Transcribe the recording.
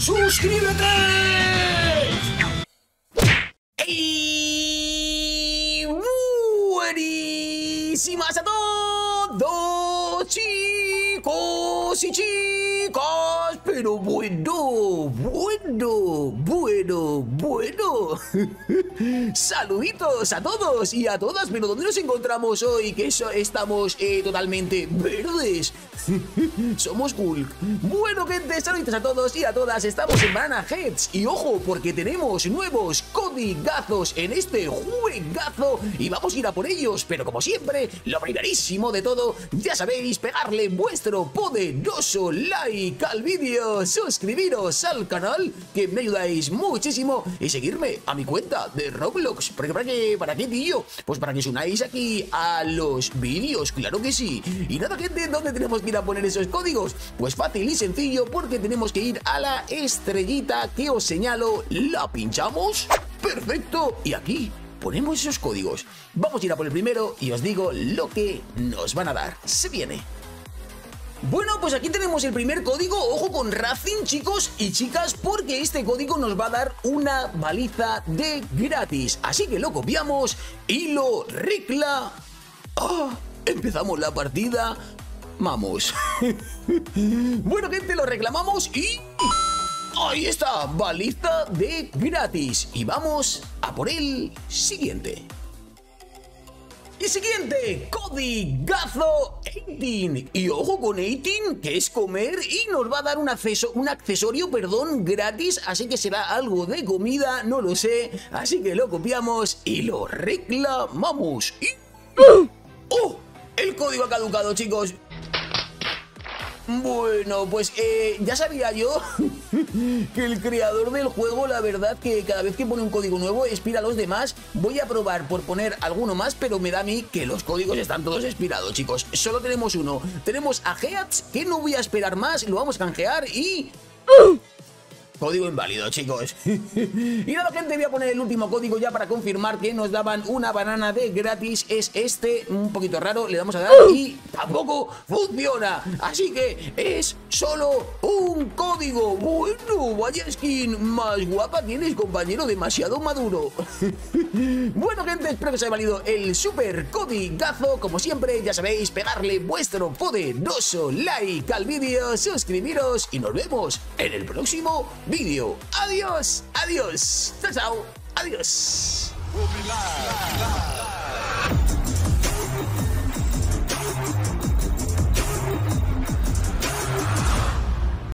¡Suscríbete! ¡Y buenísimas a todos, chicos y chicas! Pero bueno, bueno, bueno, bueno. Saluditos a todos y a todas, pero ¿dónde nos encontramos hoy? Que estamos eh, totalmente verdes. Somos Hulk. Bueno, gente, saludos a todos y a todas. Estamos en Banana Heads. Y ojo, porque tenemos nuevos codigazos en este juegazo. Y vamos a ir a por ellos. Pero como siempre, lo primerísimo de todo, ya sabéis, pegarle vuestro poderoso like al vídeo, suscribiros al canal, que me ayudáis muchísimo, y seguirme a mi cuenta de Roblox. Porque para qué, para qué, tío? Pues para que os unáis aquí a los vídeos, claro que sí. Y nada, gente, ¿dónde tenemos que ir a poner esos códigos? Pues fácil y sencillo, porque tenemos que ir a la estrellita que os señalo, la pinchamos, perfecto, y aquí ponemos esos códigos. Vamos a ir a por el primero y os digo lo que nos van a dar. Se viene. Bueno, pues aquí tenemos el primer código, ojo con Racing chicos y chicas, porque este código nos va a dar una baliza de gratis. Así que lo copiamos y lo recla... ¡Ah! Empezamos la partida, vamos. bueno gente, lo reclamamos y... Ahí está, baliza de gratis. Y vamos a por el siguiente. Y siguiente, codigazo 18. Y ojo con 18, que es comer y nos va a dar un, acceso, un accesorio, perdón, gratis. Así que será algo de comida, no lo sé. Así que lo copiamos y lo reclamamos. ¡Oh! El código ha caducado, chicos. Bueno, pues eh, ya sabía yo que el creador del juego, la verdad que cada vez que pone un código nuevo, expira a los demás. Voy a probar por poner alguno más, pero me da a mí que los códigos están todos expirados, chicos. Solo tenemos uno. Tenemos a Heats, que no voy a esperar más, lo vamos a canjear y... Código inválido, chicos. y nada, gente, voy a poner el último código ya para confirmar que nos daban una banana de gratis. Es este, un poquito raro, le damos a dar y tampoco funciona. Así que es solo un código. Bueno, vaya skin más guapa tienes, compañero, demasiado maduro. bueno, gente, espero que os haya valido el super codigazo. Como siempre, ya sabéis, pegarle vuestro poderoso like al vídeo, suscribiros y nos vemos en el próximo vídeo. Adiós, adiós, chao, chao, adiós.